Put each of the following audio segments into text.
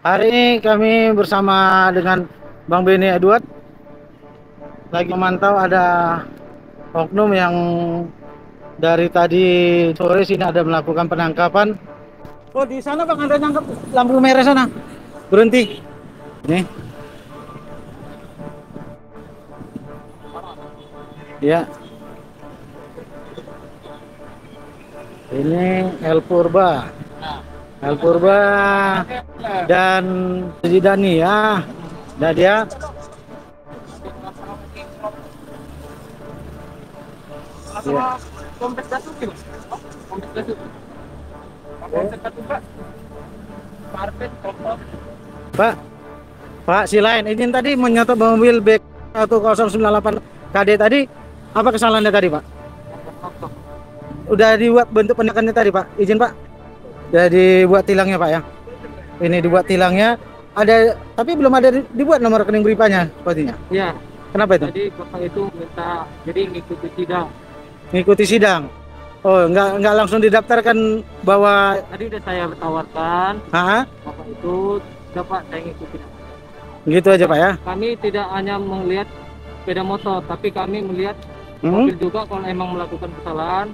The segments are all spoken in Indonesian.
Hari ini kami bersama dengan Bang Beni Edward lagi memantau ada oknum yang dari tadi sore sini ada melakukan penangkapan. Oh di sana bang ada nangkap lampu merah sana. Berhenti. Nih. Ya. Ini El Purba. El Purba dan Zidani ya. Nah dia Dasuki, Pak. Pak, Silain, izin tadi menyetop mobil BK 1098 KD tadi, apa kesalahannya tadi Pak? Udah dibuat bentuk penindakannya tadi Pak, izin Pak? Udah dibuat tilangnya Pak ya? Ini dibuat tilangnya, ada tapi belum ada di- dibuat nomor rekening beripanya sepertinya. Iya, Kenapa itu? jadi Bapak itu minta jadi ngikuti sidang. Ngikuti sidang. Oh, nggak nggak langsung didaftarkan bahwa, Tadi udah saya tawarkan, ah, Bapak itu dapat saya ngikuti. gitu aja Pak ya? Kami tidak hanya melihat sepeda motor, tapi kami melihat Hmm? mobil juga kalau emang melakukan kesalahan.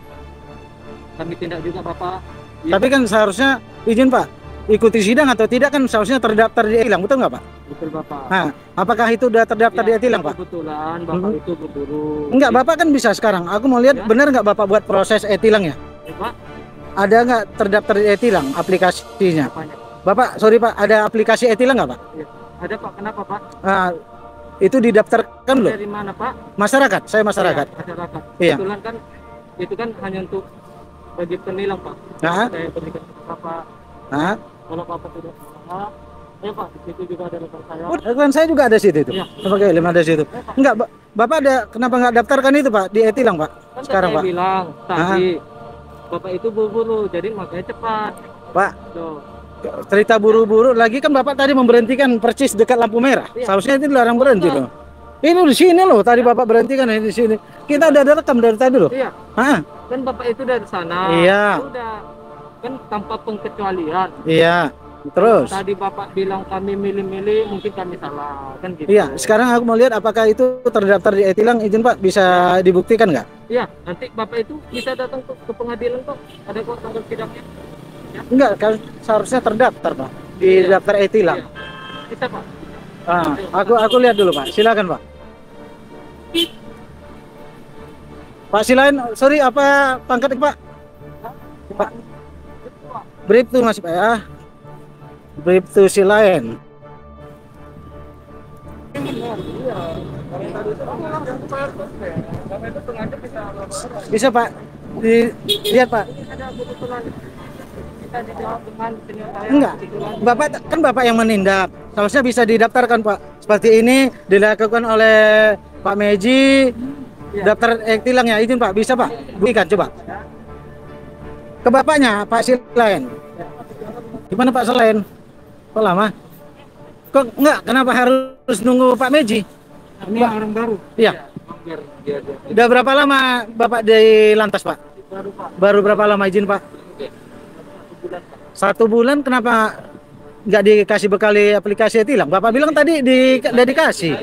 Kami tindak juga Bapak. Tapi kan seharusnya izin Pak, ikuti sidang atau tidak kan seharusnya terdaftar di hilang, betul nggak Pak? betul Bapak. Nah, apakah itu udah terdaftar Ya, di tilang Pak? Kebetulan Bapak Mhm. itu berburu. Enggak, Bapak kan bisa sekarang. Aku mau lihat Ya. benar nggak Bapak buat proses e-tilang ya? Pak, Ada nggak terdaftar di e-tilang aplikasinya? apanya? Bapak, sorry Pak, ada aplikasi e-tilang nggak Pak? Ada Pak, kenapa Pak? Nah, itu didaftarkan belum? Dari mana Pak? Masyarakat, saya masyarakat. Iya, masyarakat. Iya. Kebetulan kan itu kan hanya untuk bagi penilang Pak. Nah, Saya berikan ke Bapak. nah. Kalau Bapak tidak salah, ayo Pak, di situ juga ada rekan saya. Oh, rekan saya juga ada situ itu. Iya. Oke, lima ada situ. Enggak, Ba- Bapak ada kenapa nggak daftarkan itu Pak di e-tilang Pak? Kan Sekarang saya Pak. bilang tadi Bapak itu buru-buru, jadi makanya cepat. Pak, Tuh. cerita buru-buru lagi kan Bapak tadi memberhentikan percis dekat lampu merah. Iya. Seharusnya itu dilarang berhenti loh. Ini di sini loh, tadi Bapak berhentikan ini di sini. Kita udah ada rekam dari tadi loh. Iya, Hah? kan Bapak itu dari sana. Iya. Sudah kan tanpa pengecualian. Iya. Terus? Tadi Bapak bilang kami milih-milih, mungkin kami salah, kan gitu. Iya, sekarang aku mau lihat apakah itu terdaftar di e-tilang. Izin Pak, bisa dibuktikan nggak? Iya, nanti Bapak itu bisa datang ke, ke pengadilan kok. Ada kok tanggal sidangnya. Enggak, kan seharusnya terdaftar Pak di Iya. daftar e-tilang. Iya. Bisa Pak. Ah, aku aku lihat dulu Pak. Silakan Pak. Pak Silain, sorry apa pangkat Pak? Pak. Brief tuh Mas Pak ya. Tuh Silain. Bisa Pak. Di, lihat Pak. Enggak. Bapak kan Bapak yang menindak. Seharusnya bisa didaftarkan Pak. Seperti ini dilakukan oleh Pak Meji. Daftar eh, tilang ya izin Pak. Bisa Pak? Buktikan coba. Ke bapaknya Pak Silain. Gimana Pak Selain? Kok lama? Kok enggak? Kenapa harus nunggu Pak Meji? Ini Pak. orang baru. Iya. Dia Udah berapa lama Bapak di lantas Pak? baru Pak. Baru berapa lama izin Pak? Satu bulan Pak. Satu bulan kenapa nggak dikasih bekali aplikasi tilang? Bapak bilang tadi di, udah dikasih.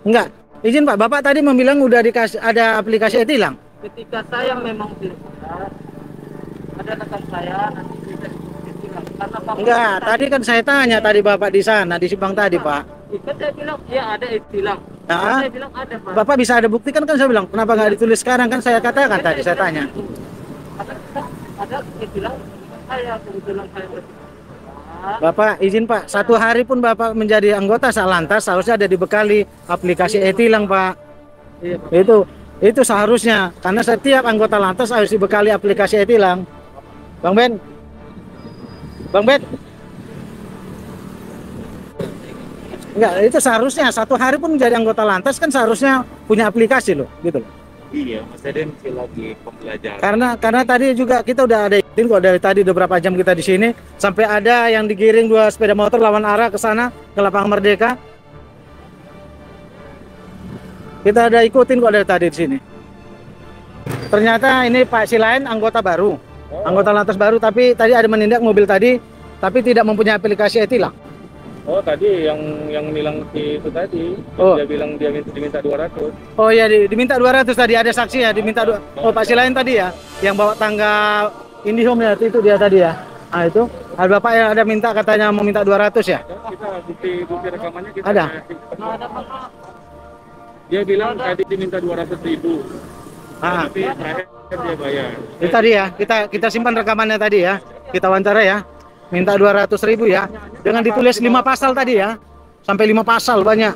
Enggak. Izin Pak, Bapak tadi membilang udah dikasih ada aplikasi e-tilang. Ketika saya memang tidak ada rekan saya nanti bisa ditilang karena Enggak, tadi kan saya tanya tadi Bapak di sana di Simpang tadi, Pak. kan saya bilang ya ada tilang. Nah. Saya bilang ada Pak. Bapak bisa ada bukti kan kan saya bilang, kenapa nggak ditulis sekarang kan saya katakan tadi saya tanya. Ada ada tilang saya kebetulan saya Bapak izin Pak, satu hari pun Bapak menjadi anggota Salantas seharusnya ada dibekali aplikasi e-tilang, Pak. Iya, Pak. Itu itu seharusnya karena setiap anggota lantas harus dibekali aplikasi e-tilang. Bang Ben. Bang Ben. Enggak, itu seharusnya satu hari pun menjadi anggota lantas kan seharusnya punya aplikasi loh, gitu loh. Iya, Mas masih lagi pembelajaran. Karena karena tadi juga kita udah ada izin kok dari tadi udah berapa jam kita di sini sampai ada yang digiring dua sepeda motor lawan arah ke sana ke lapangan Merdeka. Kita ada ikutin kok dari tadi di sini. Ternyata ini Pak Silain anggota baru, anggota lantas baru tapi tadi ada menindak mobil tadi tapi tidak mempunyai aplikasi e-tilang. Oh tadi yang yang nilang si itu tadi, Oh. dia bilang dia minta diminta 200. Oh iya, di- diminta 200 tadi ada saksi ya, diminta dua. Oh Pak Silain tadi ya, yang bawa tangga IndiHome ya, itu dia tadi ya. Ah itu, ada bapak yang ada minta katanya mau minta 200 ya. Kita bukti bukti rekamannya kita Ada? Nah, ada. Dia bilang tadi diminta 200 ribu, Ah, tapi terakhir dia bayar. itu tadi ya, kita kita simpan rekamannya tadi ya. Kita wawancara ya. Minta 200 ribu ya. Dengan ditulis 5 pasal tadi ya. Sampai 5 pasal banyak.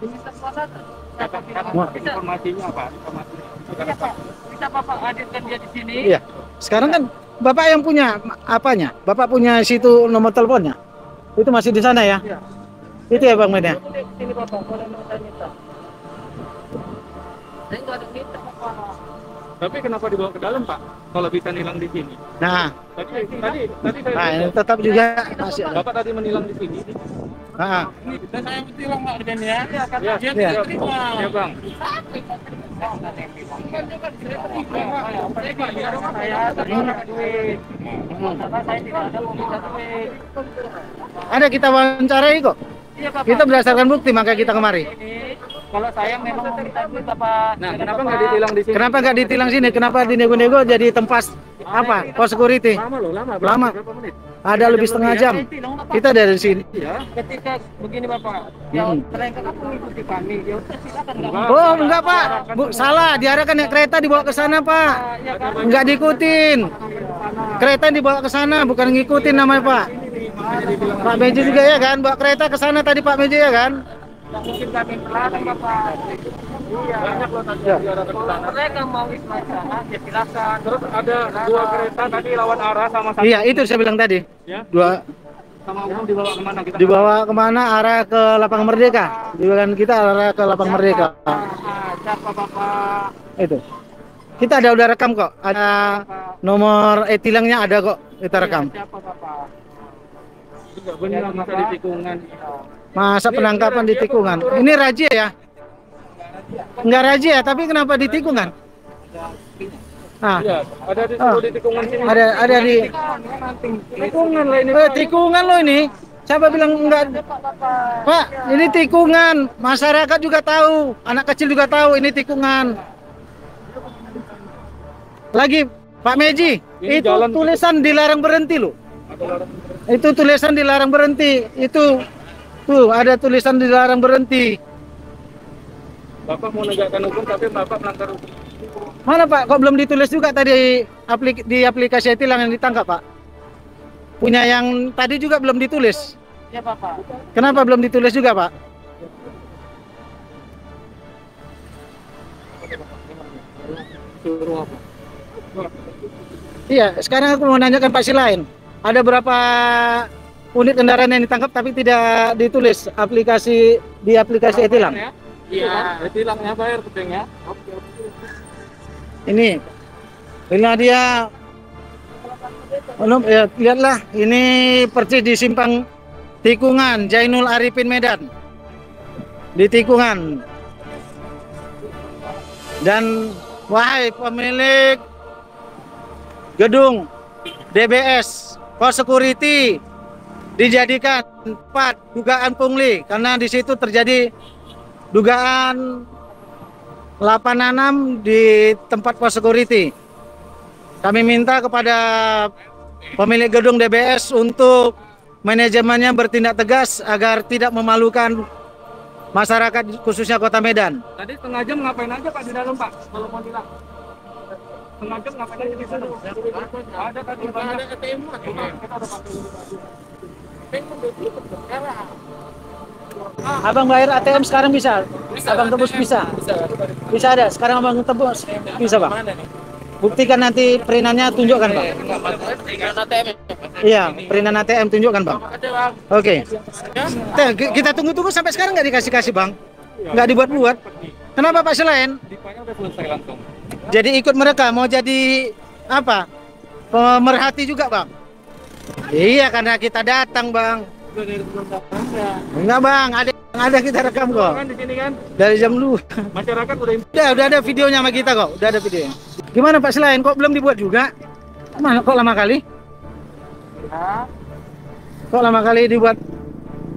Diminta 200. Siapa bilang? Wah. Bisa, Informasinya apa? Informasinya. bisa, Pak. Bisa Bapak hadirkan dia di sini. Iya. Sekarang kan Bapak yang punya apanya? Bapak punya situ nomor teleponnya? Itu masih di sana ya? Iya. Itu ya Bang Media. Nggak ada. Tapi kenapa dibawa ke dalam Pak? Kalau bisa nilang di sini. Nah, Tadi tadi tadi saya nah ini tetap juga masih. Bapak tadi menilang di sini. Nah, Dan saya bilang Pak Den ya. Iya. Iya, terima. Ya Bang. ada kita wawancarai kok. Iya. Kita berdasarkan bukti maka kita kemari. Kalau saya memang mau minta duit Bapak. Nah, kenapa nggak ditilang di sini? Kenapa nggak ditilang sini? Kenapa dinego-nego jadi tempat apa? Pos security. Lama loh, lama. Lama. Berapa menit? Ada lebih setengah jam. Kita dari sini. Iya. ketika begini Bapak, ya Hmm. mereka kan mengikuti kami, ya udah silakan. Oh, enggak, Pak. Bu, salah. Diarahkan naik kereta dibawa ke sana, Pak. Ya kan? Enggak diikutin. Kereta dibawa ke sana, bukan ngikutin namanya, Pak. Pak Meji juga ya kan, bawa kereta ke sana tadi Pak Meji ya kan? Mungkin kami melarang Bapak. Iya. Banyak loh tadi Ya. Kalau mereka mau Ismail sana, ya silakan. Terus ada dua kereta tadi lawan arah sama satu. Iya, itu saya bilang tadi. Ya. Dua Sama umum dibawa ke mana kita? dibawa ke mana arah ke Lapangan Merdeka. Dibawa kita arah ke Lapangan Merdeka. Ah, siapa Bapak? Itu. Kita ada udah rekam kok. Ada nomor e-tilangnya ada kok. Kita rekam. Iya, Siapa Bapak? Enggak benar masa di tikungan. Masa penangkapan di tikungan. Ini razia ya? Enggak razia, tapi kenapa di tikungan? Ah, Iya, ada di di tikungan sini. ada ada di tikungan lah ini. eh, tikungan loh ini. Siapa bilang enggak? Pak, ini tikungan. Masyarakat juga tahu, anak kecil juga tahu ini tikungan. Lagi Pak Meji, Ini itu jalan- tulisan dilarang berhenti loh. Itu tulisan dilarang berhenti. Itu tuh ada tulisan dilarang berhenti. Bapak mau negakkan hukum tapi Bapak melanggar hukum. Mana Pak? Kok belum ditulis juga tadi aplik di aplikasi tilang yang ditangkap Pak? Punya yang tadi juga belum ditulis. Ya Bapak. Kenapa belum ditulis juga Pak? Suruh apa? Iya, sekarang aku mau nanyakan Pak Silain. Ada berapa unit kendaraan yang ditangkap tapi tidak ditulis aplikasi di aplikasi e-tilang? Ya? Iya, tilangnya bayar penting ya. Ini. Inilah dia. Belum ya, lihatlah ini persis di simpang tikungan Jainul Arifin Medan. Di tikungan. Dan wahai pemilik gedung DBS Pos Security dijadikan tempat dugaan pungli karena di situ terjadi dugaan 86 di tempat pos security. Kami minta kepada pemilik gedung DBS untuk manajemennya bertindak tegas agar tidak memalukan masyarakat khususnya Kota Medan. Tadi setengah jam ngapain aja Pak di dalam Pak? Kalau mau bilang. Setengah jam ngapain aja di sana? Ada tadi banyak. Ada ATM Kita ada Abang bayar ATM sekarang bisa? Abang tebus bisa? Bisa ada. Sekarang abang tebus bisa bang? Buktikan nanti perinannya tunjukkan bang. Iya, perinan ATM tunjukkan bang. Oke. Ki- Kita tunggu-tunggu sampai sekarang nggak dikasih kasih bang? Nggak dibuat-buat. Kenapa Pak Selain? Jadi ikut mereka mau jadi apa? Pemerhati juga bang? Iya karena kita datang bang. Datang Enggak bang, ada ada kita rekam kok Kan di sini kan dari jam dulu. masyarakat udah Udah, udah ada videonya sama kita kok. Udah ada videonya. Gimana Pak Selain? Kok belum dibuat juga? Mana kok lama kali? Ya, Kok lama kali dibuat?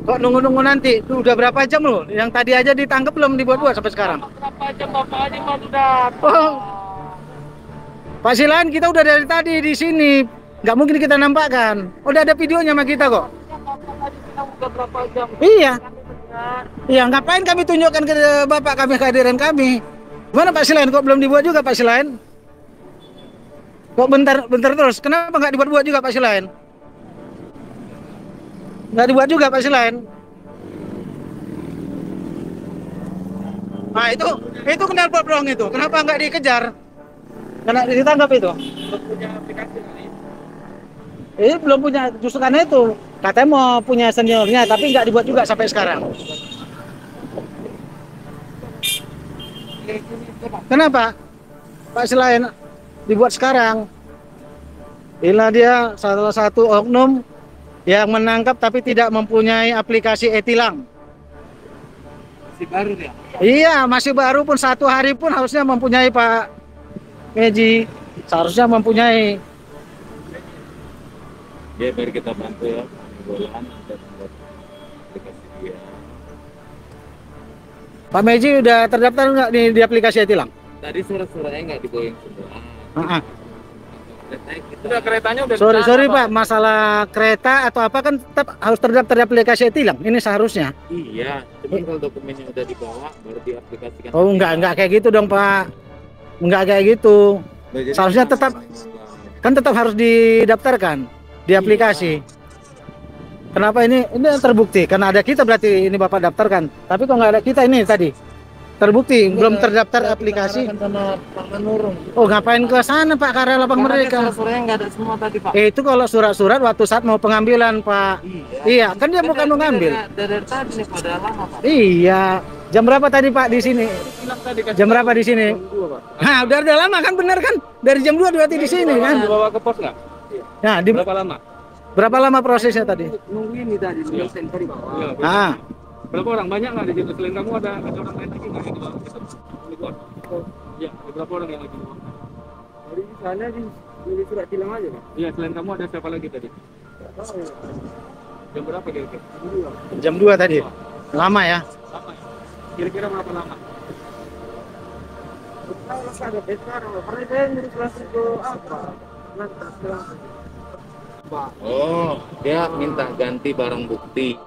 Kok nunggu-nunggu nanti? Tuh udah berapa jam loh? Yang tadi aja ditangkap belum dibuat-buat sampai sekarang. Berapa jam Bapak aja datang? Oh. Pak Silain kita udah dari tadi di sini. Nggak mungkin kita nampakkan. Udah ada videonya sama kita kok. Iya. Iya, ngapain kami tunjukkan ke Bapak kami kehadiran kami? Mana Pak Silain? Kok belum dibuat juga Pak Silain? Kok bentar bentar terus? Kenapa nggak dibuat-buat juga Pak Silain? Nggak dibuat juga Pak Silain? Nah itu itu kenal pot itu. Kenapa nggak dikejar? Karena ditangkap itu. Punya aplikasi kali. Eh belum punya justru karena itu katanya mau punya seniornya tapi nggak dibuat juga sampai sekarang. Kenapa? Pak selain dibuat sekarang. Inilah dia salah satu oknum yang menangkap tapi tidak mempunyai aplikasi e-tilang. Masih baru ya? Iya, masih baru pun satu hari pun harusnya mempunyai Pak Meji. Seharusnya mempunyai. Ya biar kita bantu ya bolaan dan buat aplikasi dia. Pak Meji udah terdaftar nggak di, di aplikasi e-tilang? Tadi surat-suratnya nggak diboyong semua. Ah. Ceritanya kita Udah keretanya udah Sorry, sorry Pak, masalah kereta atau apa kan tetap harus terdaftar di aplikasi e-tilang. Ini seharusnya. Iya, cuman kalau dokumennya udah dibawa baru diaplikasikan. Oh, enggak, enggak kayak gitu dong, Pak. Enggak kayak gitu. Nah, Seharusnya tetap- Kan tetap harus didaftarkan di aplikasi. Kenapa ini? Ini yang terbukti karena ada kita berarti ini Bapak daftarkan. Tapi kok nggak ada kita ini tadi. Terbukti belum terdaftar aplikasi. sama Pak Manurung. Oh, ngapain ke sana Pak karya lapang mereka? Surat-suratnya nggak ada semua tadi Pak. Eh, itu kalau surat-surat waktu saat mau pengambilan, Pak. Iya. Iya, kan dia bukan mau ngambil. Dari, dari tadi nih pada lama Pak. Iya. Jam berapa tadi Pak di sini? Jam berapa di sini? Nah, udah udah lama kan bener kan? Dari jam 2 berarti di sini kan? Dibawa ke pos nggak? Nah, di Berapa lama? berapa lama prosesnya tadi? Nunggu ini tadi, nunggu center di bawah. Iya, Ah, Berapa orang? Banyak nggak di situ? Selain kamu ada ada orang lain lagi nggak ke situ? Di luar? Iya, ada berapa orang yang lagi dibawa? Dari sana di di surat tilang aja Pak. Iya, selain kamu ada siapa lagi tadi? Jam berapa kira-kira? jam 2 tadi. Lama ya? Lama ya? Kira-kira berapa lama? Kalau ada sekarang, karena saya ngurus ke apa? Lantas langsung. Pak. Oh, dia minta ganti barang bukti.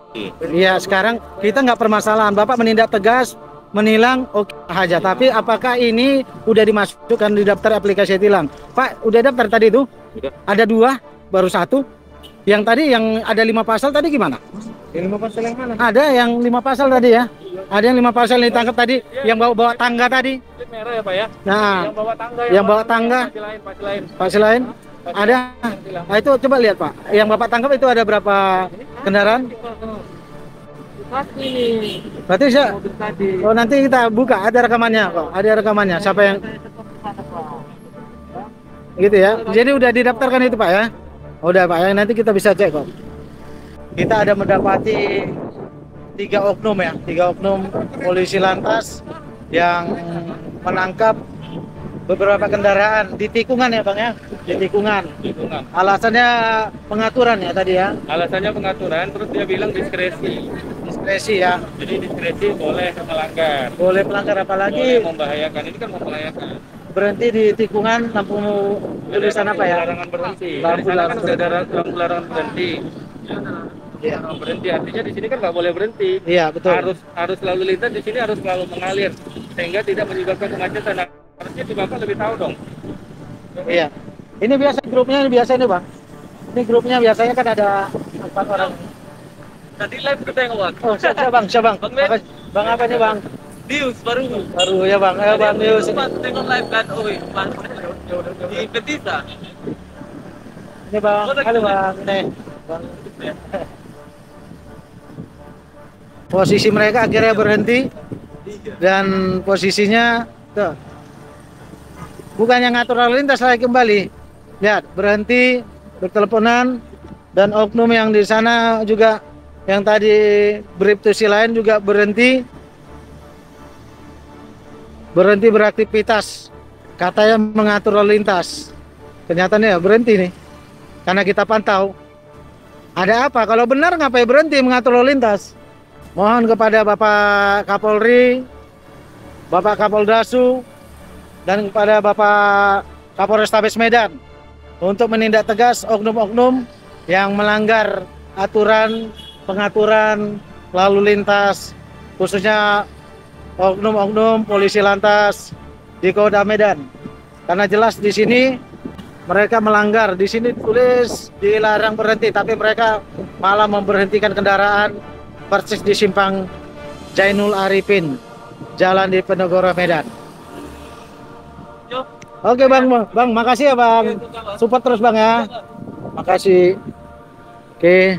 Iya, sekarang kita nggak permasalahan. Bapak menindak tegas, menilang oke aja. Tapi apakah ini udah dimasukkan di daftar aplikasi tilang? Pak, udah daftar tadi itu? Udah. Ada dua, baru satu. Yang tadi yang ada lima pasal tadi gimana? Yang lima pasal yang mana? Ada yang lima pasal tadi ya? Ada yang lima pasal yang ditangkap tadi, yang bawa bawa tangga tadi. Merah ya Pak ya? Nah, Yang bawa tangga yang bawa tangga. Pasti lain, pasti lain. Pak selain ada. Nah, itu coba lihat Pak. Yang Bapak tangkap itu ada berapa kendaraan? Berarti tadi. oh nanti kita buka ada rekamannya kok. Ada rekamannya. Siapa yang gitu ya. Jadi udah didaftarkan itu Pak ya. Udah Pak ya, nanti kita bisa cek kok. Kita ada mendapati tiga oknum ya, tiga oknum polisi lantas yang menangkap beberapa kendaraan di tikungan ya Bang ya, di tikungan. Alasannya pengaturan ya tadi ya, Alasannya pengaturan, terus dia bilang diskresi. diskresi ya. Jadi diskresi boleh melanggar. Boleh pelanggar Boleh apalagi membahayakan. Ini kan membahayakan. berhenti di tikungan lampu tulisan apa ya? Larangan berhenti. Lampu kan larangan udah ada lampu larangan berhenti. Larangan berhenti artinya di sini kan nggak boleh berhenti. Iya betul. Harus harus lalu lintas di sini harus selalu mengalir sehingga tidak menyebabkan kemacetan. Harusnya si bapak lebih tahu dong. Iya. Ini biasa grupnya ini biasa ini bang. Ini grupnya biasanya kan ada empat orang. Tadi live kita yang awak. Oh siapa, bang? Siapa bang? Bang. Apa- bang apa nih bang? News baru. Baru ya bang. Eh bang Yus. tengok live kan, oi, di Betisa. Ini bang. Halo bang. Nih. Bang. Posisi mereka akhirnya berhenti dan posisinya tuh. Bukannya ngatur lalu lintas lagi kembali. Lihat, berhenti berteleponan dan oknum yang di sana juga yang tadi beriptusi lain juga berhenti berhenti beraktivitas katanya mengatur lalu lintas ternyata nih ya berhenti nih karena kita pantau Ada apa? Kalau benar ngapain berhenti mengatur lalu lintas? Mohon kepada Bapak Kapolri, Bapak Kapoldasu, dan kepada Bapak Kapolrestabes Medan untuk menindak tegas oknum-oknum yang melanggar aturan pengaturan lalu lintas khususnya oknum-oknum polisi lantas di Kota Medan. Karena jelas di sini mereka melanggar. Di sini tulis dilarang berhenti, tapi mereka malah memberhentikan kendaraan persis di simpang Jainul Arifin, jalan di Penogoro Medan. Oke bang, bang, makasih ya bang. Support terus bang ya. Makasih. Oke.